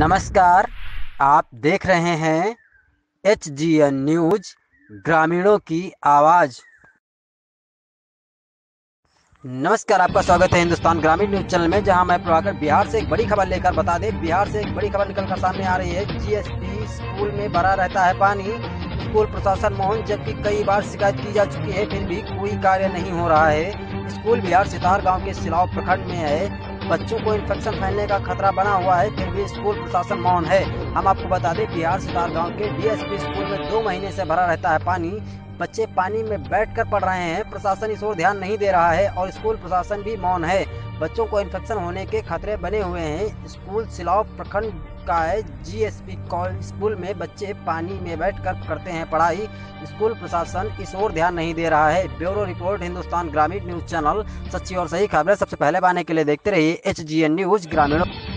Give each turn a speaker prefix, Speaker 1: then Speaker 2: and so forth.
Speaker 1: नमस्कार, आप देख रहे हैं एच जी एन न्यूज़, ग्रामीणों की आवाज़। नमस्कार, आपका स्वागत है हिंदुस्तान ग्रामीण न्यूज़ चैनल में, जहाँ मैं प्रभाकर, बिहार से एक बड़ी खबर लेकर बता दें, बिहार से एक बड़ी खबर निकलकर सामने आ रही है। जीएसपी स्कूल में भरा रहता है पानी। स्कूल प्रशासन मोहन, जबकि कई बार शिकायत की जा चुकी है, फिर भी कोई कार्य नहीं हो रहा है। स्कूल बिहार सितार गाँव के सिलाव प्रखंड में है। बच्चों को इन्फेक्शन फैलने का खतरा बना हुआ है, फिर भी स्कूल प्रशासन मौन है। हम आपको बता दें, बिहार सितार गाँव के डीएसपी स्कूल में दो महीने से भरा रहता है पानी। बच्चे पानी में बैठकर पढ़ रहे हैं। प्रशासन इस ओर ध्यान नहीं दे रहा है और स्कूल प्रशासन भी मौन है। बच्चों को इन्फेक्शन होने के खतरे बने हुए हैं। स्कूल सिलाव प्रखंड का है। जीएसपी कॉलेज स्कूल में बच्चे पानी में बैठकर करते हैं पढ़ाई। स्कूल प्रशासन इस ओर ध्यान नहीं दे रहा है। ब्यूरो रिपोर्ट, हिंदुस्तान ग्रामीण न्यूज़ चैनल। सच्ची और सही खबरें सबसे पहले पाने के लिए देखते रहिए एचजीएन न्यूज़ ग्रामीणों।